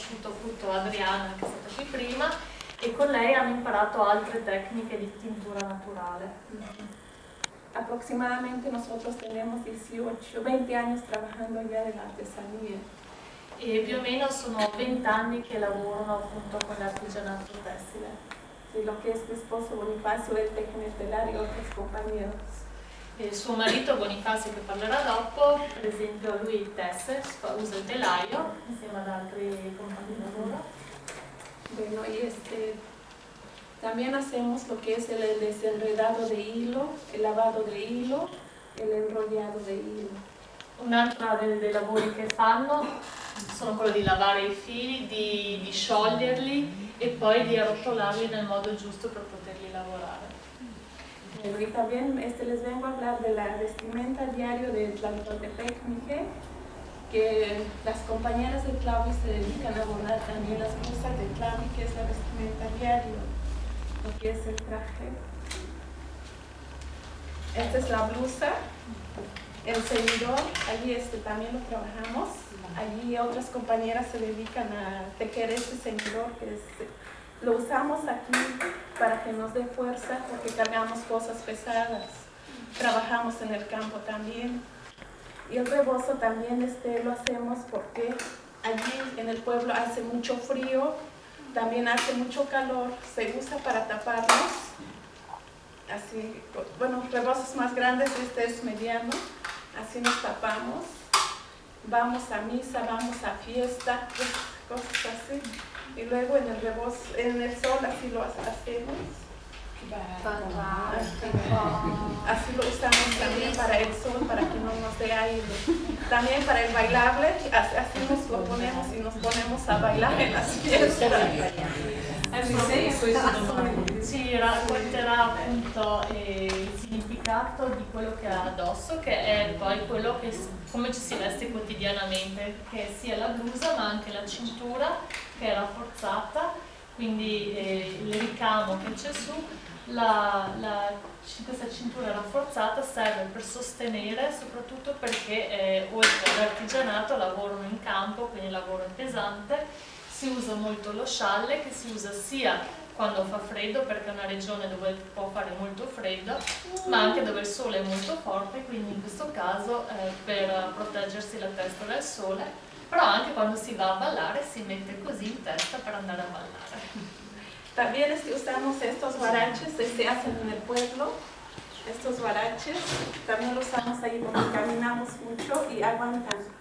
conosciuto appunto Adriana che è stata qui prima e con lei hanno imparato altre tecniche di tintura naturale. Aproximadamente nosotros tenemos 18, 20 años trabajando ya en la artesanía. E più o meno sono 20 anni che lavorano appunto con l'artigianato tessile. Sí, lo que es mi esposo Bonifacio, el telar y otros compañeros. E suo marito Bonifacio che parlerà dopo, per esempio lui tesse, usa il telaio insieme ad altri compagni di lavoro. Bueno, y este, también hacemos lo que es el desenredado de hilo, el lavado de hilo, el enrollado de hilo. Un'altra dei, dei lavori che fanno sono quello di lavare i fili, di, di scioglierli e poi di arrotolarli nel modo giusto per poterli lavorare. Y también este, les vengo a hablar de la vestimenta diario de Tlaltoltepec, Mije, que las compañeras de Clavi se dedican a bordar también las blusas de Clavi, que es la vestimenta diario, lo que es el traje. Esta es la blusa, el ceñidor, allí este, también lo trabajamos. Allí otras compañeras se dedican a tejer este ceñidor, que es, lo usamos aquí para que nos dé fuerza, porque cargamos cosas pesadas. Trabajamos en el campo también. Y el rebozo también este, lo hacemos porque allí en el pueblo hace mucho frío, también hace mucho calor, se usa para taparnos. Así, bueno, rebozos más grandes, este es mediano, así nos tapamos. Vamos a misa, vamos a fiesta, cosas así. Y luego en el rebozo, en el sol así lo ha- hacemos. Así lo usamos también para el sol, para que no nos dé aire. También para el bailable, así así nos lo ponemos y nos ponemos a bailar en las fiestas. Ci racconterà appunto eh, il significato di quello che ha addosso, che è poi quello che come ci si veste quotidianamente, che sia la blusa ma anche la cintura che è rafforzata, quindi eh, il ricamo che c'è su, la- la- questa cintura rafforzata serve per sostenere, soprattutto perché eh, oltre all'artigianato lavorano in campo, quindi il lavoro è pesante, si usa molto lo scialle che si usa sia quando fa freddo perché è una regione dove può fare molto freddo, ma anche dove il sole è molto forte, quindi in questo caso eh, per proteggersi la testa dal sole, però anche quando si va a ballare si mette così in testa per andare a ballare. También usamos estos guaraches que se hacen en el pueblo. Estos guaraches también los usamos ahí porque caminamos mucho y aguantan.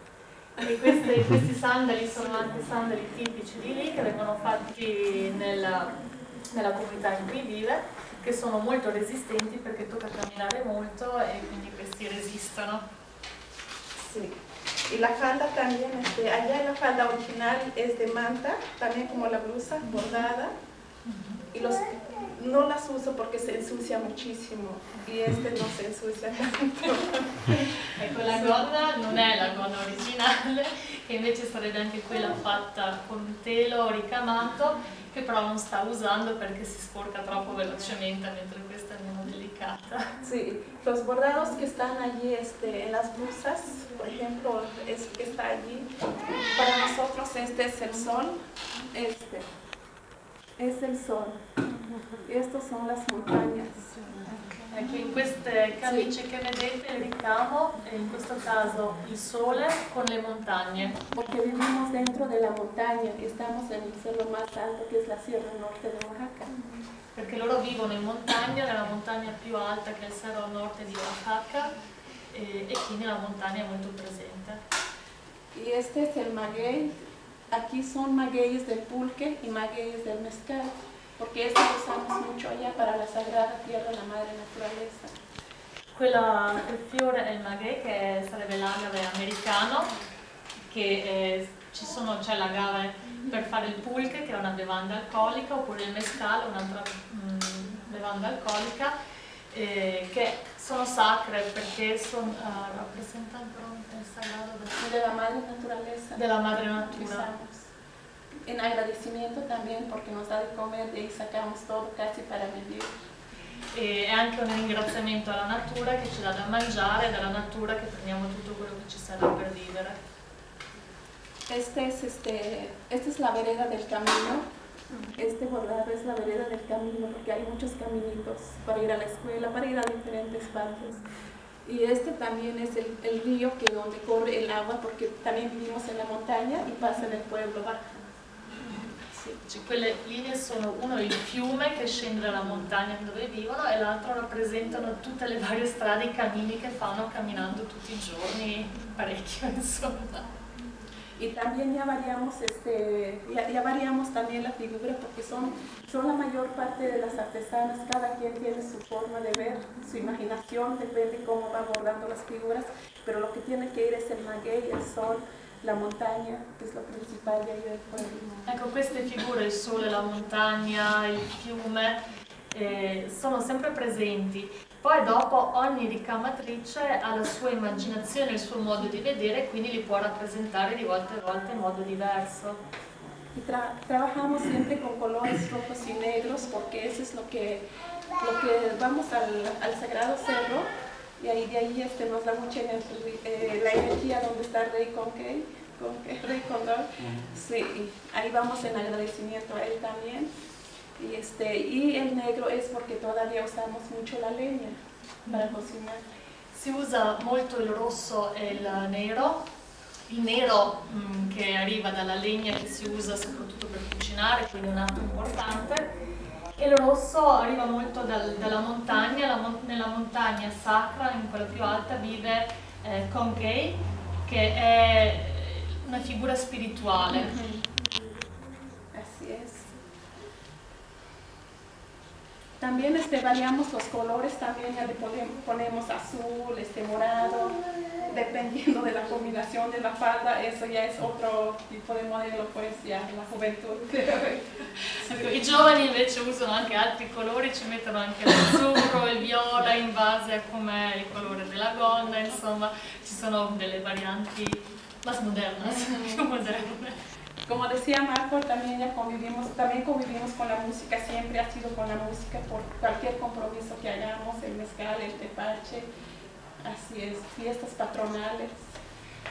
E questi, questi sandali sono anche sandali tipici di lì che vengono fatti nella, nella comunità in cui vive, che sono molto resistenti perché tocca camminare molto e quindi questi resistono. Sí. Y la falda también, este, allá la falda original es de manta, también como la blusa bordada. Y los, no las uso porque se ensucia muchísimo y este no se ensucia tanto. Ecco, la gonna non è la gonna originale, che invece sarebbe anche quella fatta con un telo ricamato, che però non sta usando perché si sporca troppo velocemente, mentre questa è meno delicata. Sí, los bordados que están allí este, en las blusas, por ejemplo, es que está allí, para nosotros este es el sol, este es el sol. Y estos son las montañas. Ecco, in queste camicie che vedete il ricamo è in questo caso il sole con le montagne, Porque vivimos dentro de la montaña y estamos en el cerro más alto que es la Sierra Norte de Oaxaca. perché loro vivono in montagna, nella montagna più alta che è il Cerro Norte di Oaxaca e, e quindi la montagna è molto presente. Y este es el maguey. Aquí son magueyes del pulque y magueyes del mezcal, porque este lo usamos mucho allá para la sagrada tierra, la madre naturaleza. Quella, quel fiore è il maguey che sarebbe l'agave americano, che eh, ci sono, c'è l'agave per fare il pulque che è una bevanda alcolica oppure il mescale, un'altra mm, bevanda alcolica, eh, che sono sacre perché son, eh, rappresentano il sagrado Y de la madre naturaleza. della madre natura. En agradecimiento también porque nos da de comer y sacamos todo casi para vivir. E è anche un ringraziamento alla natura che ci dà da mangiare e dalla natura che prendiamo tutto quello che ci serve per vivere. Este es, este, esta es la vereda del camino. Este bordado es la vereda del camino porque hay muchos caminitos para ir a la escuela, para ir a diferentes partes. Y este también es el, el río que donde corre el agua porque también vivimos en la montaña y pasa en el pueblo baja. Sì. Quelle linee sono uno il fiume che scende dalla montagna dove vivono e l'altro rappresentano tutte le varie strade, i cammini che fanno camminando tutti i giorni, parecchio insomma. Y también ya variamos, este, ya, ya, variamos también la figura porque son, son la mayor parte de las artesanas, cada quien tiene su forma de ver, su imaginación, depende cómo va abordando las figuras, pero lo que tiene que ir es el maguey, el sol, la montagna, che è lo principale del pueblo. Ecco, queste figure, il la montagna, il fiume, eh, sono sempre presenti. Poi dopo ogni ricamatrice ha la sua immaginazione, il suo modo di vedere e quindi li può rappresentare di volta in volta in modo diverso. Y tra trabajamos siempre con colores rojos y negros porque eso es lo que, lo que vamos al, al Sagrado Cerro y ahí de ahí este, nos da mucha energía, eh, la energía donde está Rey Conquey, Rey Condor. Sí, ahí vamos en agradecimiento a él. Y, este, y el negro es porque todavía usamos mucho la leña para cocinar. Si usa molto il rosso e il nero, il nero mh, mm, che arriva dalla legna che si usa soprattutto per cucinare, quindi un atto importante, e il rosso arriva molto dal, dalla montagna, la, nella montagna sacra, in quella più alta, vive eh, Konkei, che è una figura spirituale. Mm -hmm. También este, variamos los colores, también ya le ponemos azul, este, morado, dependiendo de la combinación de la falda, eso ya es otro tipo de modelo, pues ya la juventud. I giovani invece usano anche altri colori, ci mettono anche l'azzurro, il viola in base a com'è il colore della gonna, insomma ci sono delle varianti más modernas, più moderne. Como decía Marco, también ya convivimos, también convivimos con la música, siempre ha sido con la música por cualquier compromiso que hagamos, el mezcal, el tepache, así es, fiestas patronales.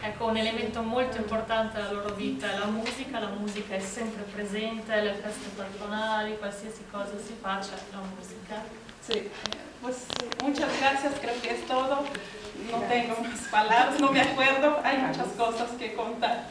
Ecco, un elemento molto importante nella loro vita è la musica, la musica è sempre presente, le feste patronali, qualsiasi cosa si faccia, la musica. Sí, pues muchas gracias, creo que es todo. No tengo más palabras, no me acuerdo, hay muchas cosas que contar.